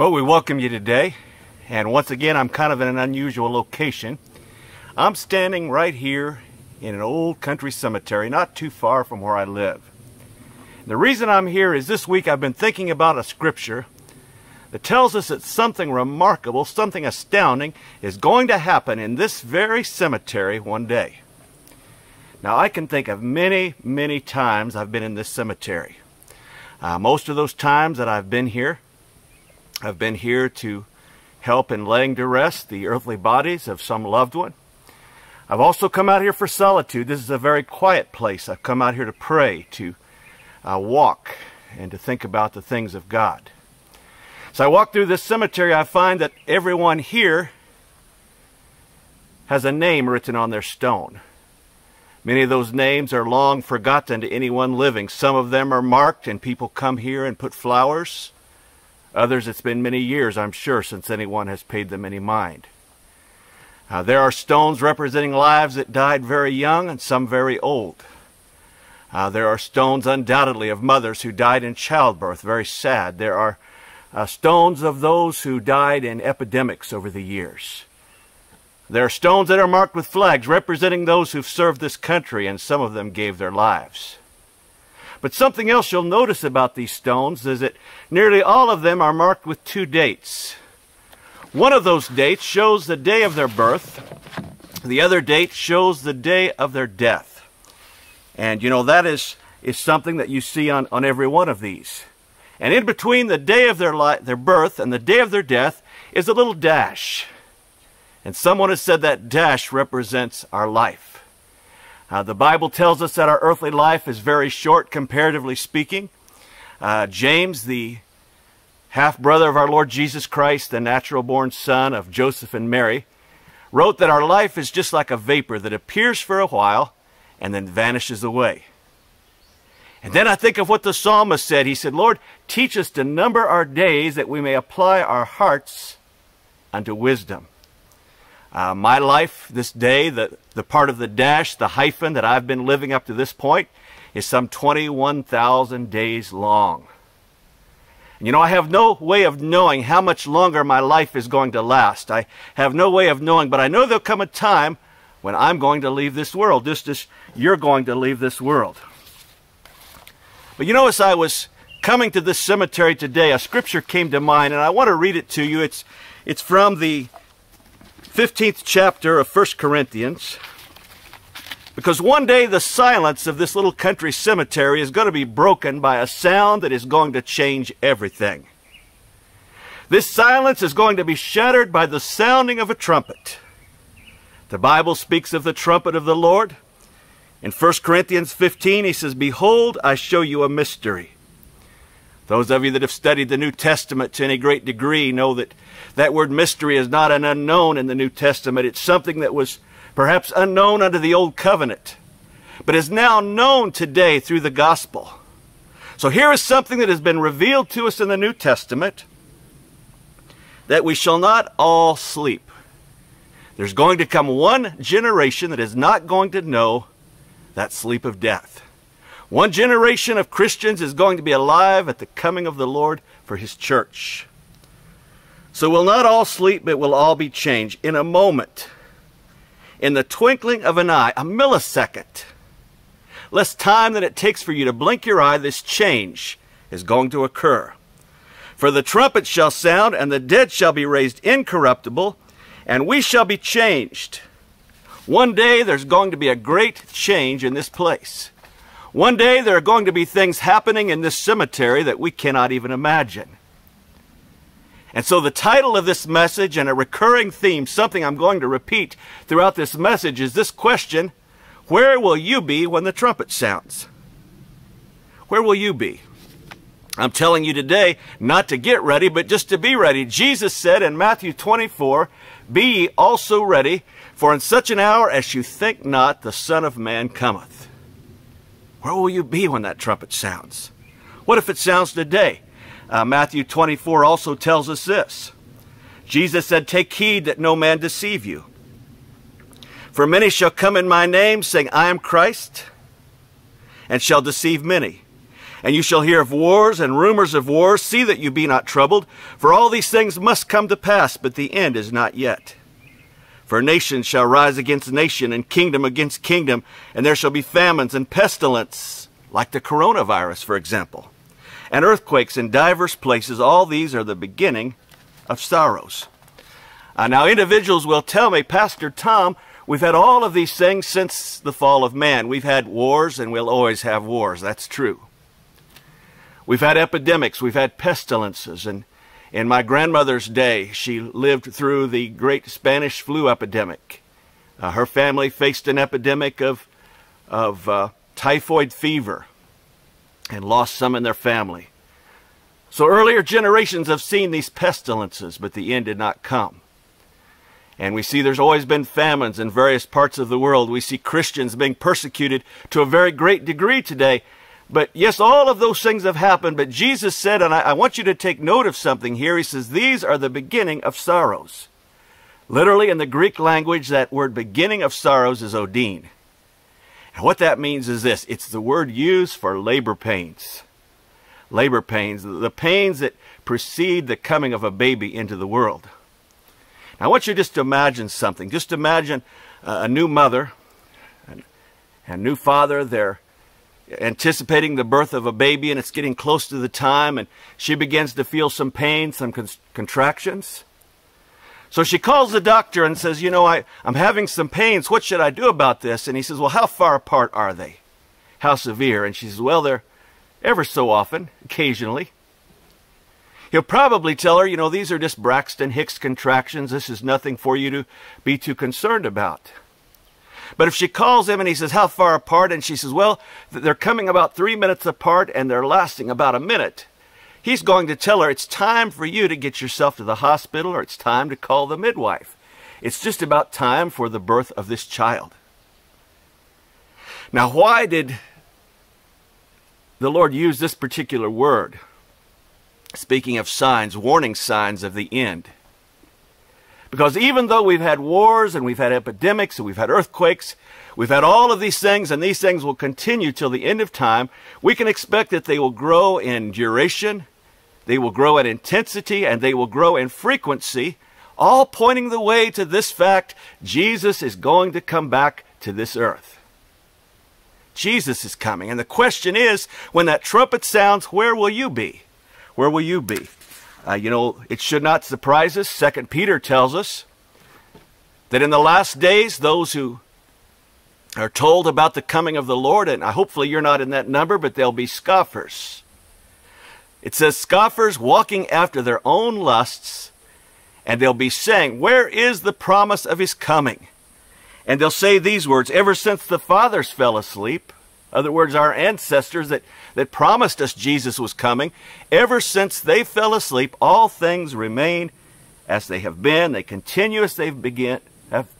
Well, we welcome you today. And once again, I'm kind of in an unusual location. I'm standing right here in an old country cemetery not too far from where I live. The reason I'm here is this week I've been thinking about a scripture that tells us that something remarkable, something astounding is going to happen in this very cemetery one day. Now, I can think of many, many times I've been in this cemetery. Uh, most of those times that I've been here, I've been here to help in laying to rest the earthly bodies of some loved one. I've also come out here for solitude. This is a very quiet place. I've come out here to pray, to uh, walk, and to think about the things of God. As I walk through this cemetery, I find that everyone here has a name written on their stone. Many of those names are long forgotten to anyone living. Some of them are marked, and people come here and put flowers. Others, it's been many years, I'm sure, since anyone has paid them any mind. Uh, there are stones representing lives that died very young and some very old. Uh, there are stones, undoubtedly, of mothers who died in childbirth, very sad. There are uh, stones of those who died in epidemics over the years. There are stones that are marked with flags representing those who've served this country, and some of them gave their lives. But something else you'll notice about these stones is that nearly all of them are marked with two dates. One of those dates shows the day of their birth. The other date shows the day of their death. And you know, that is, is something that you see on, on every one of these. And in between the day of their, li- their birth and the day of their death is a little dash. And someone has said that dash represents our life. Uh, the Bible tells us that our earthly life is very short, comparatively speaking. Uh, James, the half brother of our Lord Jesus Christ, the natural born son of Joseph and Mary, wrote that our life is just like a vapor that appears for a while and then vanishes away. And then I think of what the psalmist said. He said, Lord, teach us to number our days that we may apply our hearts unto wisdom. Uh, my life this day, the, the part of the dash, the hyphen that I've been living up to this point, is some 21,000 days long. And you know, I have no way of knowing how much longer my life is going to last. I have no way of knowing, but I know there'll come a time when I'm going to leave this world, just as you're going to leave this world. But you know, as I was coming to this cemetery today, a scripture came to mind, and I want to read it to you. It's, it's from the 15th chapter of 1 Corinthians. Because one day the silence of this little country cemetery is going to be broken by a sound that is going to change everything. This silence is going to be shattered by the sounding of a trumpet. The Bible speaks of the trumpet of the Lord. In 1 Corinthians 15, he says, Behold, I show you a mystery. Those of you that have studied the New Testament to any great degree know that that word mystery is not an unknown in the New Testament. It's something that was perhaps unknown under the Old Covenant, but is now known today through the gospel. So here is something that has been revealed to us in the New Testament that we shall not all sleep. There's going to come one generation that is not going to know that sleep of death. One generation of Christians is going to be alive at the coming of the Lord for his church. So we'll not all sleep, but we'll all be changed in a moment, in the twinkling of an eye, a millisecond. Less time than it takes for you to blink your eye, this change is going to occur. For the trumpet shall sound, and the dead shall be raised incorruptible, and we shall be changed. One day there's going to be a great change in this place. One day there are going to be things happening in this cemetery that we cannot even imagine. And so the title of this message and a recurring theme, something I'm going to repeat throughout this message, is this question, where will you be when the trumpet sounds? Where will you be? I'm telling you today not to get ready, but just to be ready. Jesus said in Matthew 24, Be ye also ready, for in such an hour as you think not, the Son of Man cometh. Where will you be when that trumpet sounds? What if it sounds today? Uh, Matthew 24 also tells us this. Jesus said, Take heed that no man deceive you. For many shall come in my name, saying, I am Christ, and shall deceive many. And you shall hear of wars and rumors of wars. See that you be not troubled, for all these things must come to pass, but the end is not yet. For nation shall rise against nation, and kingdom against kingdom, and there shall be famines and pestilence, like the coronavirus, for example, and earthquakes in divers places. All these are the beginning of sorrows. Uh, now, individuals will tell me, Pastor Tom, we've had all of these things since the fall of man. We've had wars, and we'll always have wars. That's true. We've had epidemics, we've had pestilences, and in my grandmother's day, she lived through the great Spanish flu epidemic. Uh, her family faced an epidemic of, of uh, typhoid fever and lost some in their family. So earlier generations have seen these pestilences, but the end did not come. And we see there's always been famines in various parts of the world. We see Christians being persecuted to a very great degree today. But yes, all of those things have happened, but Jesus said, and I, I, want you to take note of something here. He says, These are the beginning of sorrows. Literally, in the Greek language, that word beginning of sorrows is odin. And what that means is this it's the word used for labor pains. Labor pains, the pains that precede the coming of a baby into the world. Now, I want you just to imagine something. Just imagine a new mother and a new father. They're anticipating the birth of a baby and it's getting close to the time and she begins to feel some pain, some con contractions. So she calls the doctor and says, you know, I, I'm having some pains. What should I do about this? And he says, well, how far apart are they? How severe? And she says, well, they're ever so often, occasionally. He'll probably tell her, you know, these are just Braxton Hicks contractions. This is nothing for you to be too concerned about. But if she calls him and he says, How far apart? And she says, Well, they're coming about three minutes apart and they're lasting about a minute. He's going to tell her, It's time for you to get yourself to the hospital or it's time to call the midwife. It's just about time for the birth of this child. Now, why did the Lord use this particular word? Speaking of signs, warning signs of the end. Because even though we've had wars and we've had epidemics and we've had earthquakes, we've had all of these things and these things will continue till the end of time, we can expect that they will grow in duration, they will grow in intensity, and they will grow in frequency, all pointing the way to this fact Jesus is going to come back to this earth. Jesus is coming. And the question is, when that trumpet sounds, where will you be? Where will you be? Uh, you know, it should not surprise us. Second Peter tells us that in the last days, those who are told about the coming of the Lord, and I hopefully you're not in that number, but they'll be scoffers. It says, scoffers walking after their own lusts, and they'll be saying, Where is the promise of his coming? And they'll say these words, Ever since the fathers fell asleep, other words, our ancestors that, that promised us Jesus was coming, ever since they fell asleep, all things remain as they have been. They continue as they've begin,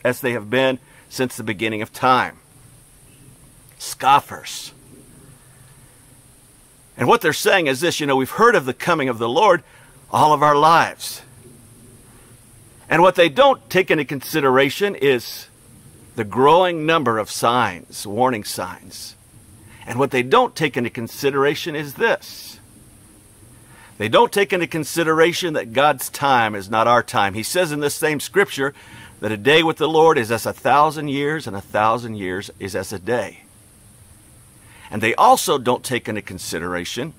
as they have been since the beginning of time. Scoffers. And what they're saying is this, you know, we've heard of the coming of the Lord all of our lives. And what they don't take into consideration is the growing number of signs, warning signs and what they don't take into consideration is this. They don't take into consideration that God's time is not our time. He says in this same scripture that a day with the Lord is as a thousand years, and a thousand years is as a day. And they also don't take into consideration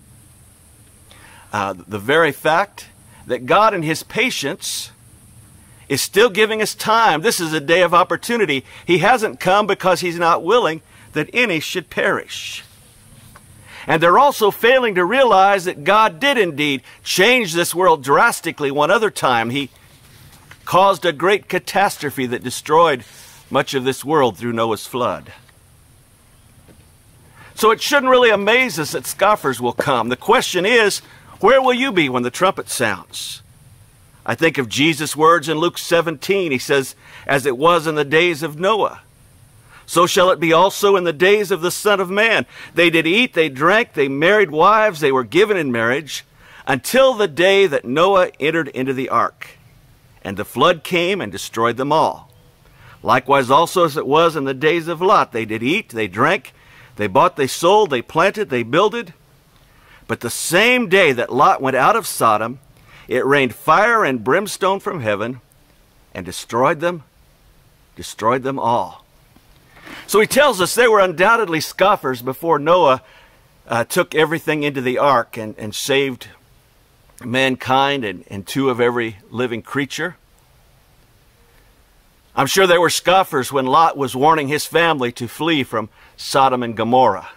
uh, the very fact that God, in His patience, is still giving us time. This is a day of opportunity. He hasn't come because He's not willing that any should perish. And they're also failing to realize that God did indeed change this world drastically one other time. He caused a great catastrophe that destroyed much of this world through Noah's flood. So it shouldn't really amaze us that scoffers will come. The question is, where will you be when the trumpet sounds? I think of Jesus' words in Luke 17. He says, as it was in the days of Noah. So shall it be also in the days of the Son of Man. They did eat, they drank, they married wives, they were given in marriage, until the day that Noah entered into the ark. And the flood came and destroyed them all. Likewise also as it was in the days of Lot. They did eat, they drank, they bought, they sold, they planted, they builded. But the same day that Lot went out of Sodom, it rained fire and brimstone from heaven and destroyed them, destroyed them all. So he tells us they were undoubtedly scoffers before Noah uh, took everything into the ark and, and saved mankind and, and two of every living creature. I'm sure they were scoffers when Lot was warning his family to flee from Sodom and Gomorrah.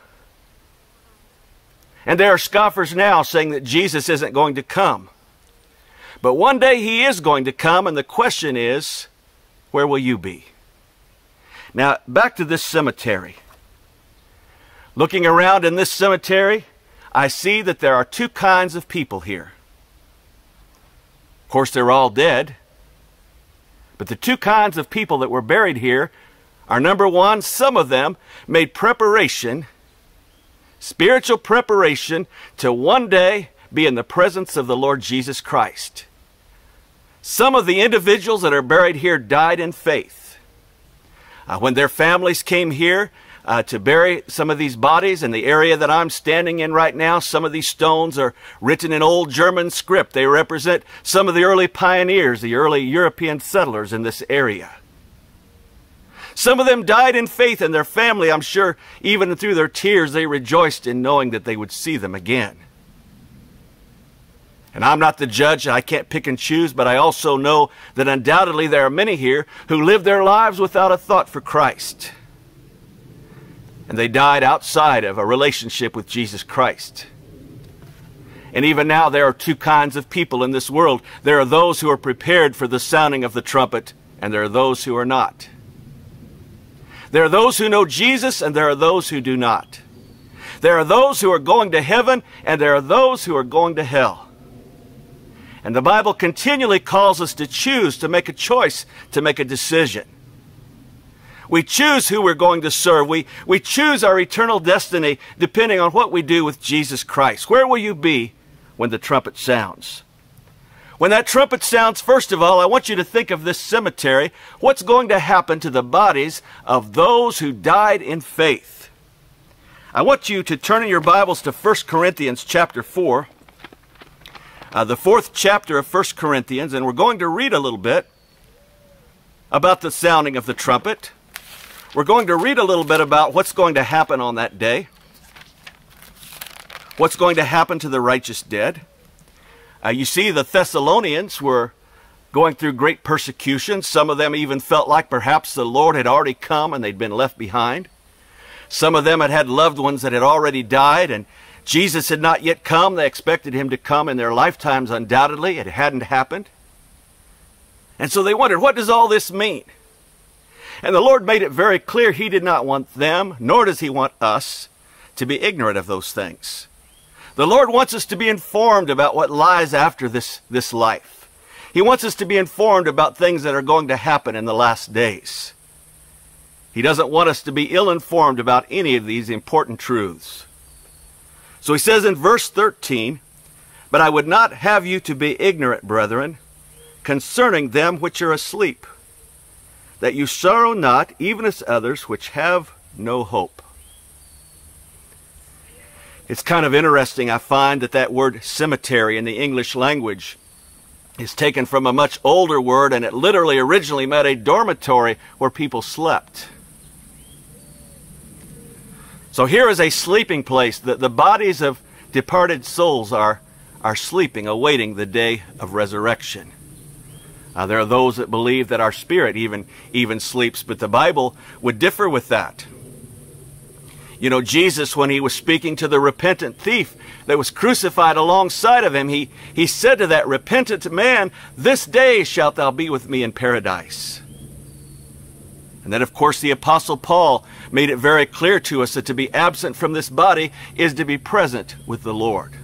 And there are scoffers now saying that Jesus isn't going to come. But one day he is going to come, and the question is, where will you be? Now, back to this cemetery. Looking around in this cemetery, I see that there are two kinds of people here. Of course, they're all dead. But the two kinds of people that were buried here are number one, some of them made preparation, spiritual preparation, to one day be in the presence of the Lord Jesus Christ. Some of the individuals that are buried here died in faith. Uh, when their families came here, uh, to bury some of these bodies in the area that I'm standing in right now. Some of these stones are written in old German script. They represent some of the early pioneers, the early European settlers in this area. Some of them died in faith, and their family, I'm sure, even through their tears, they rejoiced in knowing that they would see them again. And I'm not the judge, I can't pick and choose, but I also know that undoubtedly there are many here who live their lives without a thought for Christ and they died outside of a relationship with Jesus Christ. And even now, there are two kinds of people in this world. There are those who are prepared for the sounding of the trumpet, and there are those who are not. There are those who know Jesus, and there are those who do not. There are those who are going to heaven, and there are those who are going to hell. And the Bible continually calls us to choose, to make a choice, to make a decision. We choose who we're going to serve. We, we choose our eternal destiny depending on what we do with Jesus Christ. Where will you be when the trumpet sounds? When that trumpet sounds, first of all, I want you to think of this cemetery. What's going to happen to the bodies of those who died in faith? I want you to turn in your Bibles to 1 Corinthians chapter 4, uh, the fourth chapter of 1 Corinthians, and we're going to read a little bit about the sounding of the trumpet. We're going to read a little bit about what's going to happen on that day, what's going to happen to the righteous dead. Uh, you see, the Thessalonians were going through great persecution. Some of them even felt like perhaps the Lord had already come and they'd been left behind. Some of them had had loved ones that had already died and Jesus had not yet come. They expected him to come in their lifetimes, undoubtedly. It hadn't happened. And so they wondered, what does all this mean? And the Lord made it very clear He did not want them, nor does He want us, to be ignorant of those things. The Lord wants us to be informed about what lies after this, this life. He wants us to be informed about things that are going to happen in the last days. He doesn't want us to be ill informed about any of these important truths. So he says in verse 13, But I would not have you to be ignorant, brethren, concerning them which are asleep that you sorrow not, even as others which have no hope. It's kind of interesting, I find, that that word cemetery in the English language is taken from a much older word, and it literally originally meant a dormitory where people slept. So here is a sleeping place. that the bodies of departed souls are, are sleeping, awaiting the day of resurrection. Uh, there are those that believe that our spirit even, even sleeps, but the Bible would differ with that. You know, Jesus, when he was speaking to the repentant thief that was crucified alongside of him, he, he said to that repentant man, This day shalt thou be with me in paradise. And then, of course, the Apostle Paul made it very clear to us that to be absent from this body is to be present with the Lord.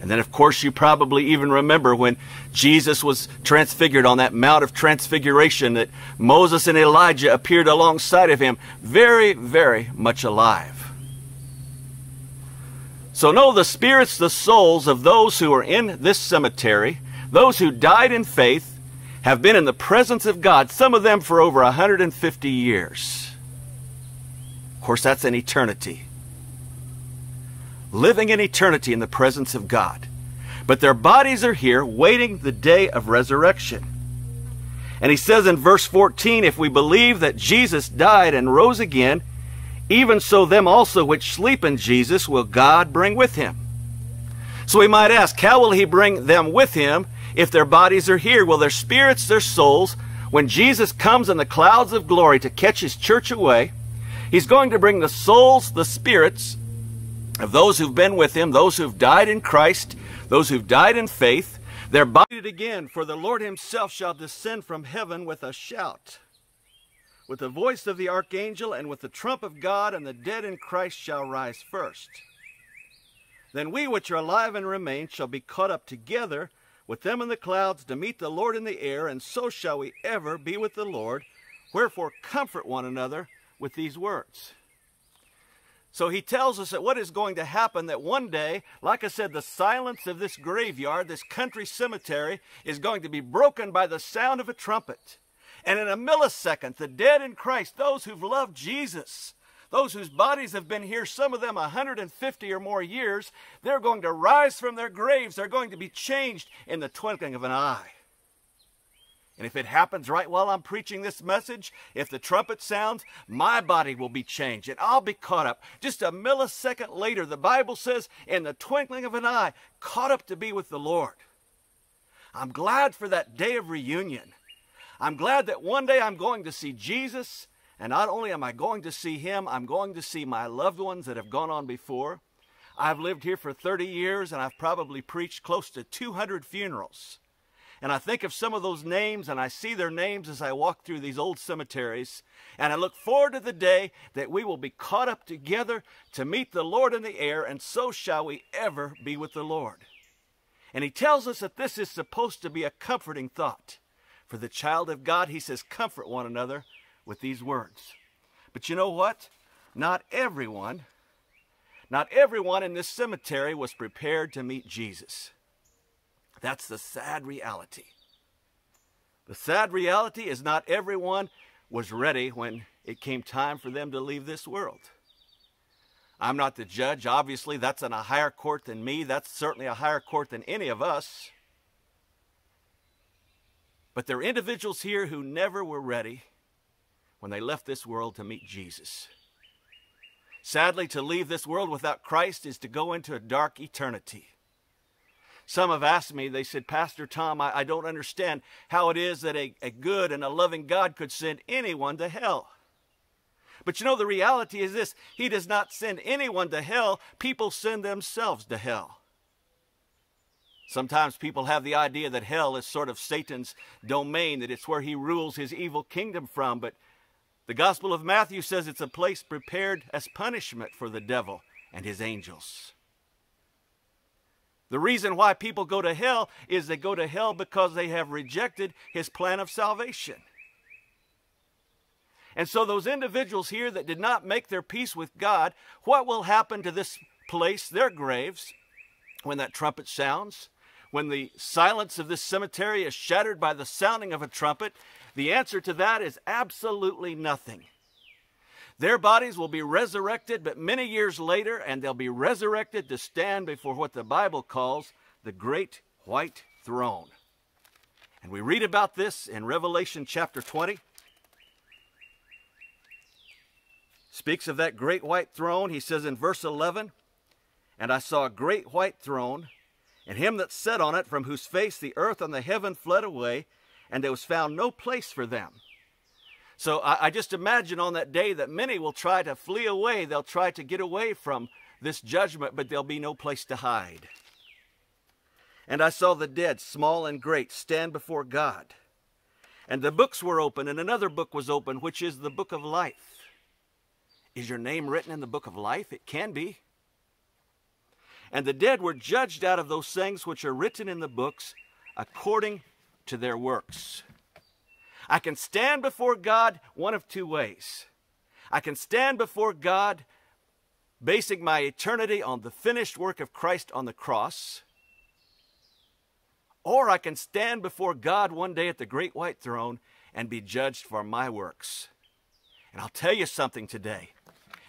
And then, of course, you probably even remember when Jesus was transfigured on that Mount of Transfiguration that Moses and Elijah appeared alongside of him, very, very much alive. So, know the spirits, the souls of those who are in this cemetery, those who died in faith, have been in the presence of God, some of them for over 150 years. Of course, that's an eternity. living in eternity in the presence of God. But their bodies are here waiting the day of resurrection. And he says in verse 14, If we believe that Jesus died and rose again, even so them also which sleep in Jesus will God bring with him. So we might ask, how will he bring them with him if their bodies are here? Will their spirits, their souls, when Jesus comes in the clouds of glory to catch his church away, he's going to bring the souls, the spirits of those who've been with him, those who've died in Christ, those who've died in faith, their bodies again, for the Lord himself shall descend from heaven with a shout, with the voice of the archangel, and with the trump of God, and the dead in Christ shall rise first. Then we which are alive and remain shall be caught up together with them in the clouds to meet the Lord in the air, and so shall we ever be with the Lord. Wherefore comfort one another with these words. So he tells us that what is going to happen that one day, like I said, the silence of this graveyard, this country cemetery, is going to be broken by the sound of a trumpet. And in a millisecond, the dead in Christ, those who've loved Jesus, those whose bodies have been here, some of them 150 or more years, they're going to rise from their graves. They're going to be changed in the twinkling of an eye. And if it happens right while I'm preaching this message, if the trumpet sounds, my body will be changed and I'll be caught up. Just a millisecond later, the Bible says, in the twinkling of an eye, caught up to be with the Lord. I'm glad for that day of reunion. I'm glad that one day I'm going to see Jesus and not only am I going to see him, I'm going to see my loved ones that have gone on before. I've lived here for 30 years and I've probably preached close to 200 funerals. And I think of some of those names and I see their names as I walk through these old cemeteries. And I look forward to the day that we will be caught up together to meet the Lord in the air, and so shall we ever be with the Lord. And he tells us that this is supposed to be a comforting thought. For the child of God, he says, comfort one another with these words. But you know what? Not everyone, not everyone in this cemetery was prepared to meet Jesus. That's the sad reality. The sad reality is not everyone was ready when it came time for them to leave this world. I'm not the judge. Obviously, that's in a higher court than me. That's certainly a higher court than any of us. But there are individuals here who never were ready when they left this world to meet Jesus. Sadly, to leave this world without Christ is to go into a dark eternity. Some have asked me, they said, Pastor Tom, I, I don't understand how it is that a, a good and a loving God could send anyone to hell. But you know, the reality is this He does not send anyone to hell, people send themselves to hell. Sometimes people have the idea that hell is sort of Satan's domain, that it's where he rules his evil kingdom from, but the Gospel of Matthew says it's a place prepared as punishment for the devil and his angels. The reason why people go to hell is they go to hell because they have rejected his plan of salvation. And so, those individuals here that did not make their peace with God, what will happen to this place, their graves, when that trumpet sounds? When the silence of this cemetery is shattered by the sounding of a trumpet, the answer to that is absolutely nothing. Their bodies will be resurrected, but many years later, and they'll be resurrected to stand before what the Bible calls the great white throne. And we read about this in Revelation chapter 20. Speaks of that great white throne. He says in verse 11, And I saw a great white throne, and him that sat on it, from whose face the earth and the heaven fled away, and there was found no place for them. So I, I, just imagine on that day that many will try to flee away. They'll try to get away from this judgment, but there'll be no place to hide. And I saw the dead, small and great, stand before God. And the books were open, and another book was open, which is the book of life. Is your name written in the book of life? It can be. And the dead were judged out of those things which are written in the books according to their works. I can stand before God one of two ways. I can stand before God basing my eternity on the finished work of Christ on the cross, or I can stand before God one day at the great white throne and be judged for my works. And I'll tell you something today.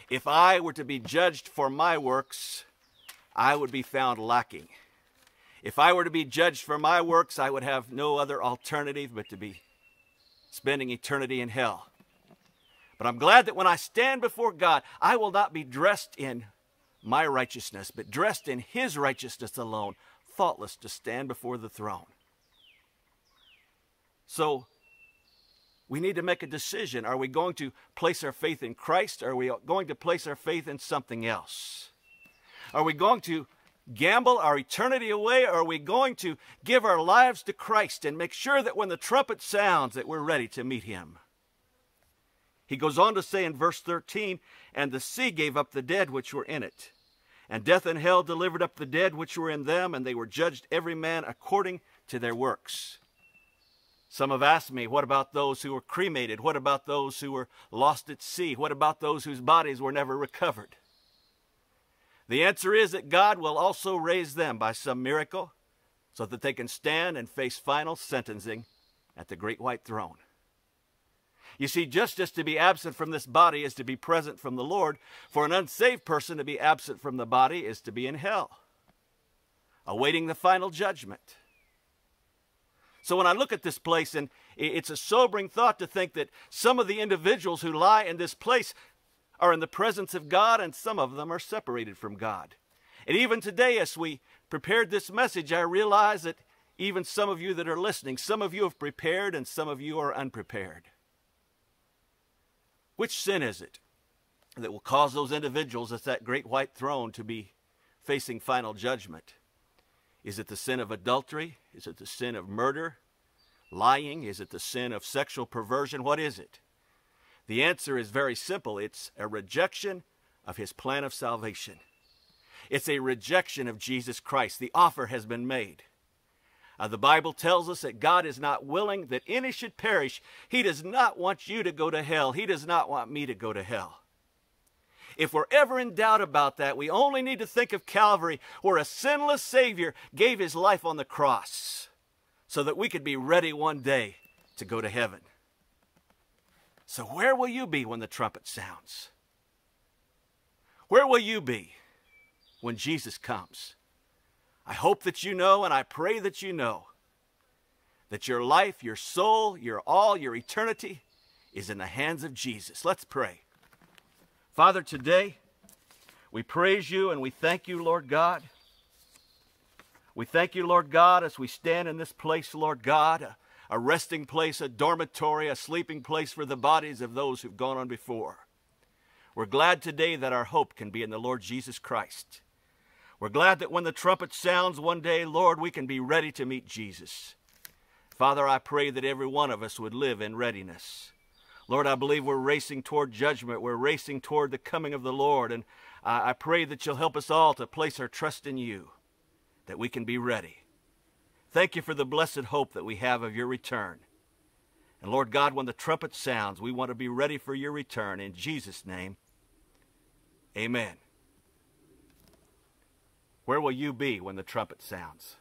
If I were to be judged for my works, I would be found lacking. If I were to be judged for my works, I would have no other alternative but to be spending eternity in hell. But I'm glad that when I stand before God, I will not be dressed in my righteousness, but dressed in His righteousness alone, faultless to stand before the throne. So, we need to make a decision. Are we going to place our faith in Christ? Or are we going to place our faith in something else? Are we going to gamble our eternity away or are we going to give our lives to Christ and make sure that when the trumpet sounds that we're ready to meet him? He goes on to say in verse 13, and the sea gave up the dead which were in it. And death and hell delivered up the dead which were in them, and they were judged every man according to their works. Some have asked me, what about those who were cremated? What about those who were lost at sea? What about those whose bodies were never recovered? The answer is that God will also raise them by some miracle so that they can stand and face final sentencing at the great white throne. You see, just as to be absent from this body is to be present from the Lord, for an unsaved person to be absent from the body is to be in hell, awaiting the final judgment. So when I look at this place, and it's a sobering thought to think that some of the individuals who lie in this place are in the presence of God, and some of them are separated from God. And even today, as we prepared this message, I realize that even some of you that are listening, some of you have prepared and some of you are unprepared. Which sin is it that will cause those individuals at that great white throne to be facing final judgment? Is it the sin of adultery? Is it the sin of murder? Lying? Is it the sin of sexual perversion? What is it? The answer is very simple it's a rejection of his plan of salvation. It's a rejection of Jesus Christ. The offer has been made. Uh, the Bible tells us that God is not willing that any should perish. He does not want you to go to hell. He does not want me to go to hell. If we're ever in doubt about that, we only need to think of Calvary, where a sinless Savior gave his life on the cross so that we could be ready one day to go to heaven. So, where will you be when the trumpet sounds? Where will you be when Jesus comes? I hope that you know, and I pray that you know, that your life, your soul, your all, your eternity is in the hands of Jesus. Let's pray. Father, today we praise you and we thank you, Lord God. We thank you, Lord God, as we stand in this place, Lord God, a, resting place, a dormitory, a sleeping place for the bodies of those who've gone on before. We're glad today that our hope can be in the Lord Jesus Christ. We're glad that when the trumpet sounds one day, Lord, we can be ready to meet Jesus. Father, I pray that every one of us would live in readiness. Lord, I believe we're racing toward judgment. We're racing toward the coming of the Lord. And I pray that you'll help us all to place our trust in you, that we can be ready. Thank you for the blessed hope that we have of your return. And Lord God, when the trumpet sounds, we want to be ready for your return. In Jesus' name, amen. Where will you be when the trumpet sounds?